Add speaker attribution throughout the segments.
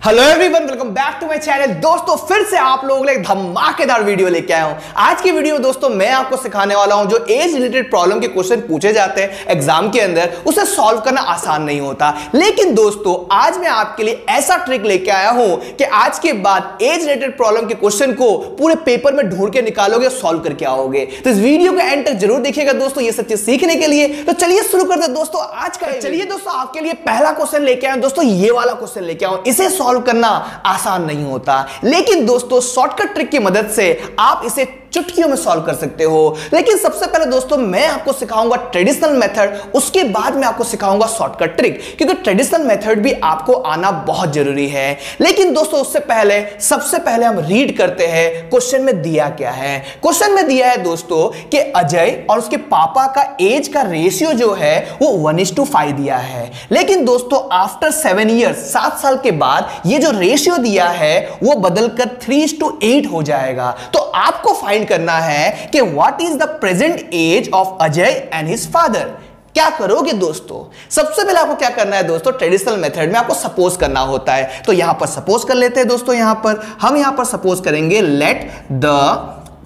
Speaker 1: Hello everyone welcome back to my channel दोस्तों फिर से आप लोगों के लिए धमाकेदार वीडियो लेके आया हूँ। आज की वीडियो में दोस्तों मैं आपको सिखाने वाला हूँ जो एज रिलेटेड प्रॉब्लम के क्वेश्चन पूछे जाते हैं एग्ज़ाम के अंदर। उसे सॉल्व करना आसान नहीं होता। लेकिन दोस्तों आज मैं आपके लिए ऐसा ट्रिक लेके आया हूँ कि आज के बाद एज रिलेटेड प्रॉब्लम के क्वेश्चन को पूरे पेपर में ढूंढ के निकालोगे सॉल्व करके आओगे। तो इस वीडियो को एंड तक ज़रूर देखिएगा दोस्तों ये सब चीज़ सीखने के लिए। तो चलिए शुरू करते दोस्तों आज का चलिए दोस्तों आपके लिए पहला क्वेश्चन लेके आया दोस्तों ये वाला क्वेश्चन लेके आऊँ इसे सॉल्व करना आसान नहीं होता। लेकिन दोस्तों शॉर्टकट ट्रिक की मदद से आप इसे चुटकियों में सॉल्व कर सकते हो। लेकिन सबसे पहले दोस्तों, मैं आपको सिखाऊँगा ट्रेडिशनल मेथड उसके बाद मैं आपको सिखाऊँगा शॉर्टकट ट्रिक क्योंकि ट्रेडिशनल मेथड भी आपको आना बहुत ज़रूरी है। लेकिन दोस्तों, उससे पहले, सबसे पहले हम रीड करते हैं क्वेश्चन में दिया क्या है। क्वेश्चन में दिया है दोस्तों, कि अजय और उसके पापा का एज का रेशियो जो है, वो वन इज़ टू फाइव दिया है। लेकिन दोस्तों आफ्टर सेवन ईयर्स सात साल के बाद, ये जो रेशियो दिया है, वो बदलकर थ्री टू एट हो जाएगा। तो आपको फाइंड करना है कि what is the present age of Ajay and his father क्या करोगे दोस्तों? सबसे पहले आपको क्या करना है दोस्तों? ट्रेडिशनल मेथड में आपको सपोज़ करना होता है। तो यहाँ पर सपोज़ कर लेते हैं दोस्तों यहाँ पर। हम यहाँ पर सपोज़ करेंगे let the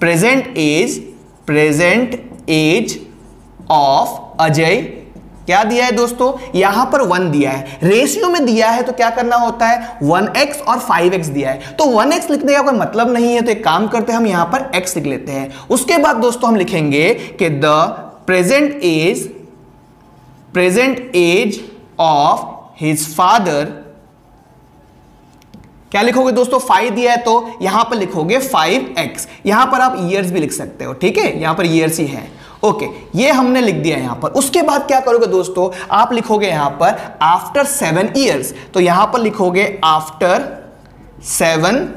Speaker 1: present age present age of Ajay क्या दिया है दोस्तों? यहाँ पर वन दिया है। रेशियो में दिया है तो क्या करना होता है? वन एक्स और फाइव एक्स दिया है। तो वन एक्स लिखने का कोई मतलब नहीं है तो एक काम करते हैं, हम यहाँ पर एक्स लिख लेते हैं। उसके बाद दोस्तों हम लिखेंगे कि the present age present age of his father क्या लिखोगे दोस्तों? फाइव दिया है तो यहाँ पर लिखोगे फाइव एक्स यहाँ पर आप ईयर्स भी लिख सकते हो, ठीक है? यहाँ पर ईयर्स ही है। ओके ये हमने लिख दिया यहाँ पर। उसके बाद क्या करोगे दोस्तों? आप लिखोगे यहाँ पर आफ्टर सेवन ईयर्स तो यहाँ पर लिखोगे after seven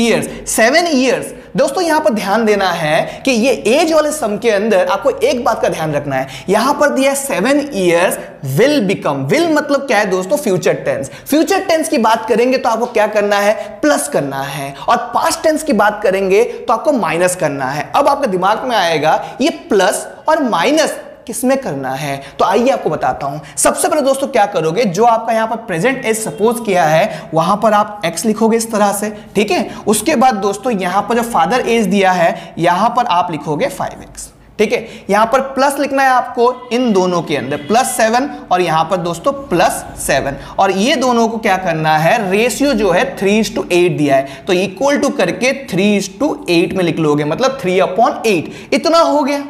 Speaker 1: years seven years दोस्तों, यहाँ पर ध्यान देना है कि ये एज वाले सम के अंदर आपको एक बात का ध्यान रखना है। यहाँ पर दिया seven years will become will मतलब क्या है दोस्तों? फ्यूचर टेंस फ्यूचर टेंस की बात करेंगे तो आपको क्या करना है? प्लस करना है। और पास्ट टेंस की बात करेंगे तो आपको माइनस करना है। अब आपके दिमाग में आएगा, ये प्लस और माइनस किसमें करना है? तो आइए आपको बताता हूँ। सबसे पहले दोस्तों, क्या करोगे? जो आपका यहाँ पर प्रेजेंट एज सपोज़ किया है, वहाँ पर आप एक्स लिखोगे इस तरह से, ठीक है? उसके बाद दोस्तों, यहाँ पर जो फादर एज दिया है, यहाँ पर आप लिखोगे फाइव ठीक है? यहाँ पर प्लस लिखना है आपको इन दोनों के अंदर प्लस सेवन और यहाँ पर दोस्तों प्लस सेवन और ये दोनों को क्या करना है? रेशियो जो है थ्री इज़ टू एट दिया है। तो इक्वल टू करके थ्री इज़ टू एट में लिख लोगे मतलब थ्री अपॉन एट इतना हो गया।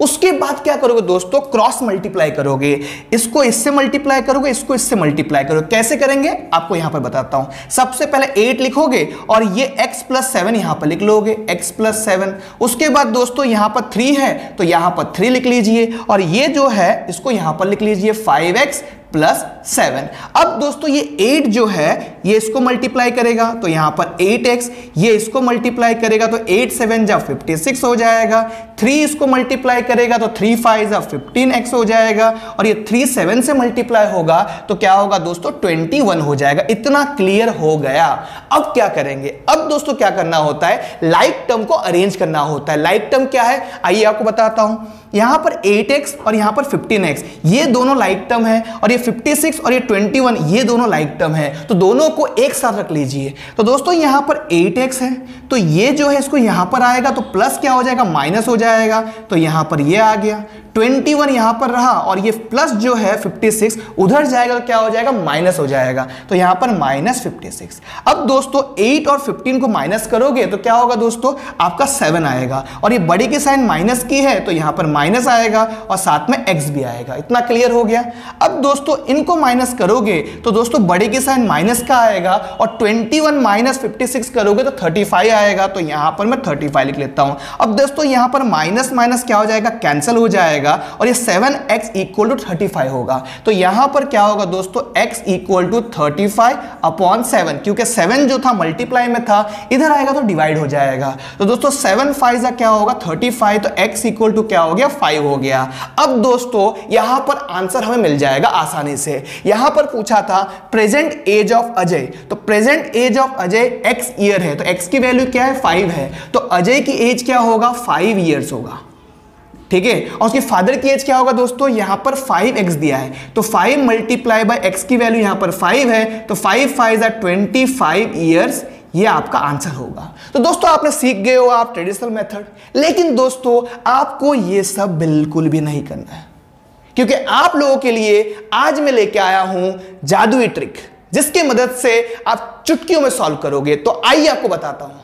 Speaker 1: उसके बाद क्या करोगे दोस्तों? क्रॉस मल्टीप्लाई करोगे। इसको इससे मल्टीप्लाई करोगे, इसको इससे मल्टीप्लाई करोगे। कैसे करेंगे? आपको यहाँ पर बताता हूँ। सबसे पहले एट लिखोगे और ये एक्स प्लस सेवन यहाँ पर लिख लोगे। एक्स प्लस सेवन उसके बाद दोस्तों यहाँ पर थ्री है तो यहाँ पर थ्री लिख लीजिए। और ये जो है, इसको यहाँ पर लिख लीजिए फाइव एक्स प्लस सेवन। अब दोस्तों, ये एट जो है, ये इसको मल्टीप्लाई करेगा तो यहाँ पर एट एक्स, ये इसको मल्टीप्लाई करेगा तो एट सेवन जब फिफ्टी सिक्स हो जाएगा, थ्री इसको मल्टीप्लाई करेगा तो थ्री फाइव जब फिफ्टीन एक्स हो जाएगा, और ये थ्री सेवन से मल्टीप्लाई होगा तो क्या होगा दोस्तों, ट्वेंटी वन हो जाएगा। इतना क्लियर हो गया। अब क्या करेंगे? अब दोस्तों क्या करना होता है? लाइक टर्म को अरेंज करना होता है। लाइक टर्म क्या है? आइए आपको बताता हूँ। यहाँ पर 8x और यहाँ पर 15x ये दोनों लाइक टर्म है, और ये 56 और ये 21 ये दोनों लाइक टर्म है। तो दोनों को एक साथ रख लीजिए। तो दोस्तों, यहाँ पर 8x है। तो ये जो है, इसको यहाँ पर आएगा तो प्लस क्या हो जाएगा? माइनस हो जाएगा। तो यहाँ पर ये आ गया। 21 यहाँ पर रहा और ये प्लस जो है 56 उधर जाएगा तो क्या हो जाएगा? माइनस हो जाएगा। तो यहाँ पर माइनस 56 अब दोस्तों 8 और 15 को माइनस करोगे तो क्या होगा दोस्तों? आपका 7 आएगा। और ये बड़ी की साइन माइनस की है तो यहाँ पर माइनस आएगा और साथ में एक्स भी आएगा। इतना क्लियर हो गया? अब दोस्तों, इनको माइनस करोगे तो दोस्तों, बड़े की साइन माइनस का आएगा और 21 माइनस फिफ्टी सिक्स करोगे तो 35 आएगा। तो यहाँ पर मैं 35 लिख लेता हूँ। अब दोस्तों, यहाँ पर माइनस माइनस क्या हो जाएगा? कैंसिल हो जाएगा। जाएगा और ये seven x equal to thirty five होगा। तो यहाँ पर क्या होगा दोस्तों? x equal to thirty five upon seven, क्योंकि सेवन जो था मल्टीप्लाई में था, इधर आएगा तो डिवाइड हो जाएगा। तो दोस्तों, सेवन फाइव क्या होगा? थर्टी फाइव तो x इक्वल टू क्या हो गया? फाइव हो गया। अब दोस्तों, यहाँ पर आंसर हमें मिल जाएगा आसानी से। यहाँ पर पूछा था, प्रेजेंट एज ऑफ़ अजय। तो present age of Ajay x year है तो एक्स की वैल्यू क्या है? फाइव है। तो अजय की एज क्या होगा? फाइव ईयर्स होगा। ठीक है? और उसके फादर की एज क्या होगा दोस्तों? यहाँ पर 5x दिया है। तो 5 मल्टीप्लाई बाय x की वैल्यू यहाँ पर 5 है। तो 5 five are twenty five years ये आपका आंसर होगा। तो दोस्तों, आपने सीख गए हो आप ट्रेडिशनल मेथड लेकिन दोस्तों, आपको ये सब बिल्कुल भी नहीं करना है। क्योंकि आप लोगों के लिए आज मैं लेके आया हूँ जादुई ट्रिक जिसकी मदद से आप चुटकियों में सॉल्व करोगे। तो आइए आपको बताता हूँ।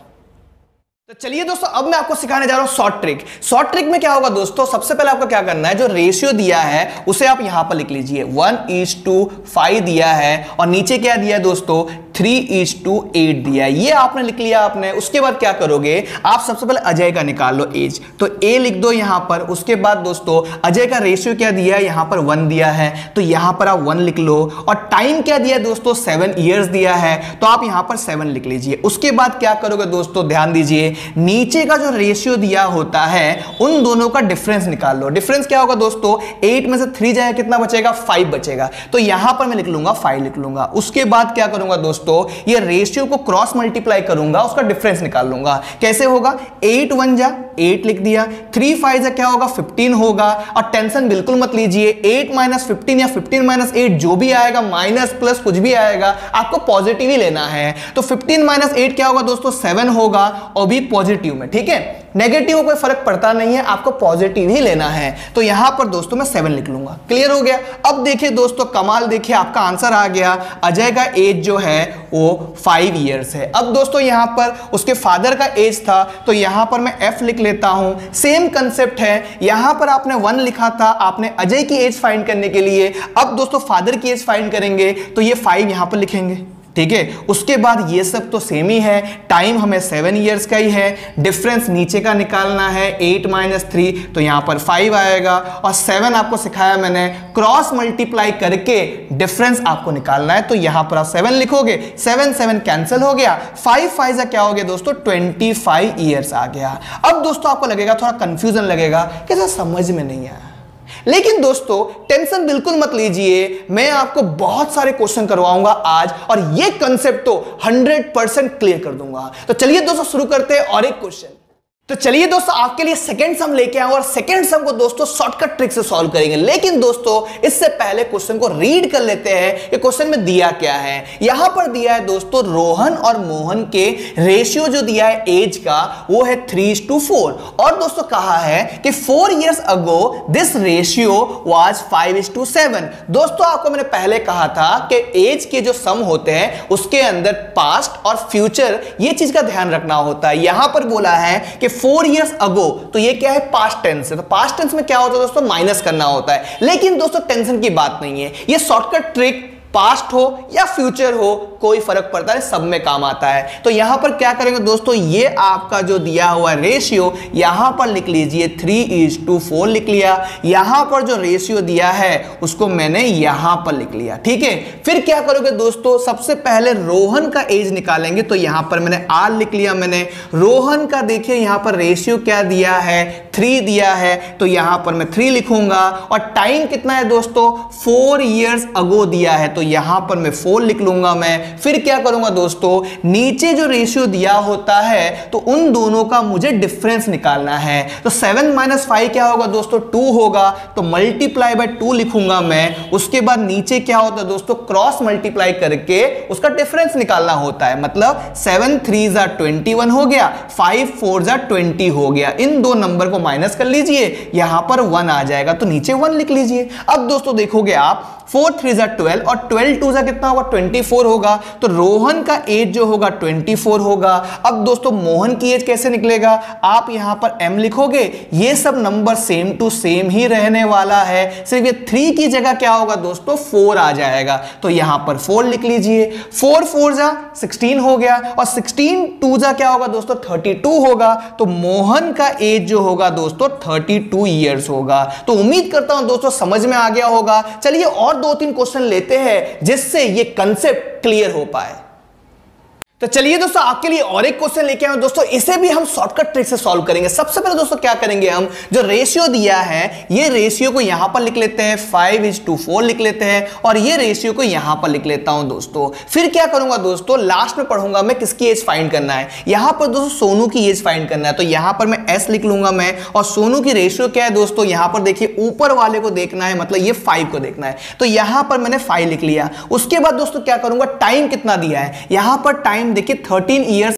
Speaker 1: तो चलिए दोस्तों, अब मैं आपको सिखाने जा रहा हूँ शॉर्ट ट्रिक शॉर्ट ट्रिक में क्या होगा दोस्तों? सबसे पहले आपको क्या करना है? जो रेशियो दिया है, उसे आप यहाँ पर लिख लीजिए. वन इज़ टू फाइव दिया है. और नीचे क्या दिया है दोस्तों? थ्री इज़ टू एट दिया ये आपने लिख लिया आपने, उसके बाद क्या करोगे? आप सबसे पहले अजय का निकाल लो एज तो ए लिख दो यहाँ पर, उसके बाद दोस्तों, अजय का रेशियो क्या दिया है? यहाँ पर वन दिया है। तो यहाँ पर आप वन लिख लो। और टाइम क्या दिया दोस्तों? सेवन ईयर्स दिया है। तो आप यहाँ पर सेवन लिख लीजिए। उसके बाद क्या करोगे दोस्तों? ध्यान दीजिए, नीचे का जो रेशियो दिया होता है, उन दोनों का डिफरेंस निकाल लो। डिफरेंस क्या होगा दोस्तों? एट में से थ्री जाएगा, कितना बचेगा? फाइव बचेगा। तो यहाँ पर मैं लिख लूँगा फाइव लिख लूँगा। उसके बाद क्या करूँगा दोस्तों? दोस्तों, ये रेशियो को क्रॉस मल्टीप्लाई करूँगा, उसका डिफरेंस निकाल लूँगा। कैसे होगा? एट वन जा एट लिख दिया। थ्री फाइव जा क्या होगा? फिफ्टीन होगा। और टेंशन बिल्कुल मत लीजिए। एट माइनस फिफ्टीन या फिफ्टीन माइनस एट जो भी आएगा माइनस प्लस कुछ भी आएगा, आपको पॉजिटिव ही लेना है। तो फिफ्टीन माइनस एट क्या होगा दोस्तों? सेवन होगा और भी पॉजिटिव में, ठीक है? नेगेटिव कोई फ़र्क पड़ता नहीं है, आपको पॉजिटिव ही लेना है। तो यहाँ पर दोस्तों मैं सेवन लिख लूँगा। क्लियर हो गया? अब देखिए दोस्तों, कमाल देखिए, आपका आंसर आ गया। अजय का एज जो है, वो फाइव ईयर्स है। अब दोस्तों यहाँ पर उसके फादर का एज था तो यहाँ पर मैं एफ़ लिख लेता हूँ। सेम कंसेप्ट है। यहाँ पर आपने वन लिखा था, आपने अजय की एज फाइंड करने के लिए। अब दोस्तों फादर की एज फाइंड करेंगे तो ये फाइव यहाँ पर लिखेंगे। ठीक है? उसके बाद ये सब तो सेम ही है। टाइम हमें सेवन ईयर्स का ही है। डिफरेंस नीचे का निकालना है एट माइनस थ्री तो यहाँ पर फाइव आएगा। और सेवन आपको सिखाया मैंने क्रॉस मल्टीप्लाई करके डिफरेंस आपको निकालना है तो यहाँ पर आप सेवन लिखोगे। सेवन सेवन कैंसिल हो गया। फाइव फाइव क्या हो गया दोस्तों? ट्वेंटी फाइव ईयर्स आ गया। अब दोस्तों आपको लगेगा, थोड़ा कंफ्यूजन लगेगा कैसा समझ में नहीं आया। लेकिन दोस्तों, टेंशन बिल्कुल मत लीजिए। मैं आपको बहुत सारे क्वेश्चन करवाऊँगा आज और ये कंसेप्ट तो 100 परसेंट क्लियर कर दूँगा। तो चलिए दोस्तों, शुरू करते हैं और एक क्वेश्चन तो चलिए दोस्तों, आपके लिए सेकंड सम लेके आए और सेकंड सम को दोस्तों शॉर्टकट ट्रिक से सॉल्व करेंगे। लेकिन दोस्तों, इससे पहले क्वेश्चन को रीड कर लेते हैं ये क्वेश्चन में दिया क्या है। यहाँ पर दिया है दोस्तों, रोहन और मोहन के रेशियो जो दिया है एज का, वो है थ्री टू फोर और दोस्तों, कहा है कि four years ago this ratio was five to seven दोस्तों, आपको मैंने पहले कहा था कि एज के जो सम होते हैं, उसके अंदर पास्ट और फ्यूचर ये चीज़ का ध्यान रखना होता है। यहाँ पर बोला है कि फोर ईयर्स अगो तो ये क्या है? पास्ट टेंस है। तो पास्ट टेंस में क्या होता है दोस्तों? माइनस करना होता है। लेकिन दोस्तों टेंशन की बात नहीं है। ये शॉर्टकट ट्रिक पास्ट हो या फ्यूचर हो, कोई फ़र्क पड़ता है, सब में काम आता है। तो यहाँ पर क्या करेंगे दोस्तों, ये आपका जो दिया हुआ रेशियो यहाँ पर लिख लीजिए थ्री इज़ टू फोर लिख लिया। यहाँ पर जो रेशियो दिया है, उसको मैंने यहाँ पर लिख लिया। ठीक है? फिर क्या करोगे दोस्तों, सबसे पहले रोहन का एज निकालेंगे तो यहाँ पर मैंने आर लिख लिया मैंने। रोहन का देखिए, यहाँ पर रेशियो क्या दिया है? थ्री दिया है तो यहाँ पर मैं थ्री लिखूँगा। और टाइम कितना है दोस्तों? फोर ईयर्स अगो दिया है तो यहाँ पर मैं फोर लिख लूँगा मैं। फिर क्या करूँगा दोस्तों? नीचे जो रेशियो दिया होता है तो उन दोनों का मुझे डिफरेंस निकालना है। तो सेवन माइनस फाइव क्या होगा दोस्तों? टू होगा। तो मल्टीप्लाई बाय टू लिखूँगा मैं। उसके बाद नीचे क्या होता है दोस्तों? क्रॉस मल्टीप्लाई करके उसका डिफरेंस निकालना होता है। मतलब सेवन थ्री जा ट्वेंटी वन हो गया फाइव फोर जा ट्वेंटी हो गया। इन दो नंबर को माइनस कर लीजिए। यहाँ पर वन आ जाएगा। तो नीचे वन लिख लीजिए। अब दोस्तों देखोगे आप फोर थ्री जा ट्वेल्व और ट्वेल्व टू जा कितना होगा? ट्वेंटी फोर होगा। तो रोहन का एज जो होगा, ट्वेंटी फोर होगा। अब दोस्तों, मोहन की एज कैसे निकलेगा? आप यहाँ पर एम लिखोगे। ये सब नंबर सेम टू सेम ही रहने वाला है। सिर्फ़ ये थ्री की जगह क्या होगा दोस्तों? फोर आ जाएगा। तो यहाँ पर फोर लिख लीजिए। फोर फोर जा सिक्सटीन हो गया। और सिक्सटीन टू जा क्या होगा दोस्तों? थर्टी टू होगा। तो मोहन का एज जो होगा दोस्तों? थर्टी टू ईयर्स होगा। तो उम्मीद करता हूँ दोस्तों, समझ में आ गया होगा। चलिए और दो तीन क्वेश्चन लेते हैं। जिससे ये कंसेप्ट क्लियर हो पाए। तो चलिए दोस्तों, आपके लिए और एक क्वेश्चन लेके आए दोस्तों, इसे भी हम शॉर्टकट ट्रिक से सॉल्व करेंगे। सबसे पहले दोस्तों, क्या करेंगे हम? जो रेशियो दिया है, ये रेशियो को यहाँ पर लिख लेते हैं। फाइव इज़ टू फोर लिख लेते हैं और ये रेशियो को यहाँ पर लिख लेता हूँ दोस्तों। फिर क्या करूँगा दोस्तों? लास्ट में पढ़ूँगा मैं किसकी एज फाइंड करना है। यहाँ पर दोस्तों, सोनू की एज फाइंड करना है। तो यहाँ पर मैं एस लिख लूँगा मैं और सोनू की रेशियो क्या है दोस्तों? यहाँ पर देखिए, ऊपर वाले को देखना है मतलब ये फाइव को देखना है। तो यहाँ पर मैंने फाइव लिख लिया। उसके बाद दोस्तों, क्या करूँगा? टाइम कितना दिया है? यहाँ पर टाइम देखिए थर्टीन ईयर्स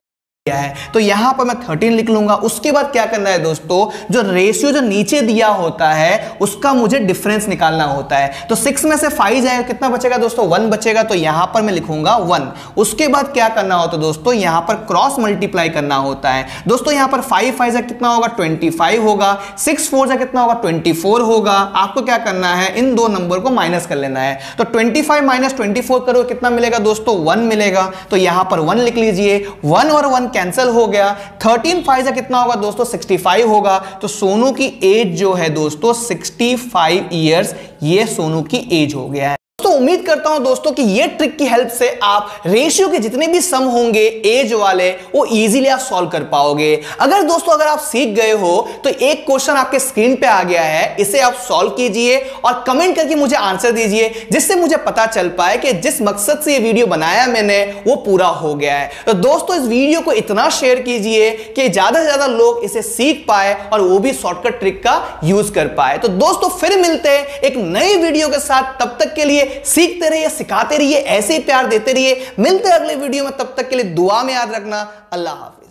Speaker 1: है? तो यहाँ पर मैं 13 लिख लूँगा। उसके बाद क्या करना है दोस्तों? जो रेशियो जो नीचे दिया होता है, उसका मुझे डिफरेंस निकालना होता है। तो सिक्स में से फाइव जाएगा। कितना बचेगा दोस्तों? वन बचेगा। तो यहाँ पर मैं लिखूँगा वन उसके बाद क्या करना होता है दोस्तों? यहाँ पर क्रॉस मल्टीप्लाई करना होता है। दोस्तों, यहाँ पर फाइव फाइव से कितना होगा? ट्वेंटी होगा। सिक्स फोर से कितना होगा? ट्वेंटी होगा। आपको क्या करना है? इन दो नंबर को माइनस कर लेना है। तो twenty five minus twenty four करो कितना मिलेगा दोस्तों? वन मिलेगा। तो यहाँ पर वन लिख लीजिए। वन और वन कैंसिल हो गया। थर्टीन फाइव से कितना होगा दोस्तों? सिक्सटी फाइव होगा। तो सोनू की एज जो है दोस्तों सिक्सटी फाइव ईयर्स ये सोनू की एज हो गया है। उम्मीद करता हूँ दोस्तों कि ये ट्रिक की हेल्प से आप रेशियो के जितने भी सम होंगे एज वाले, वो इजीली आप सॉल्व कर पाओगे। अगर दोस्तों, अगर आप सीख गए हो तो एक क्वेश्चन आपके स्क्रीन पे आ गया है, इसे आप सॉल्व कीजिए और कमेंट करके मुझे आंसर दीजिए, जिससे मुझे पता चल पाए कि जिस मकसद से ये वीडियो बनाया मैंने, वो पूरा हो गया है। तो दोस्तों, इस वीडियो को इतना शेयर कीजिए कि ज़्यादा से ज़्यादा लोग इसे सीख पाए और वो भी शॉर्टकट ट्रिक का यूज़ कर पाए। तो दोस्तों, फिर मिलते हैं एक नई वीडियो के साथ। तब तक के लिए सीखते रहिए, सिखाते रहिए, ऐसे ही प्यार देते रहिए। मिलते अगले वीडियो में, तब तक के लिए दुआ में याद रखना। अल्लाह हाफिज।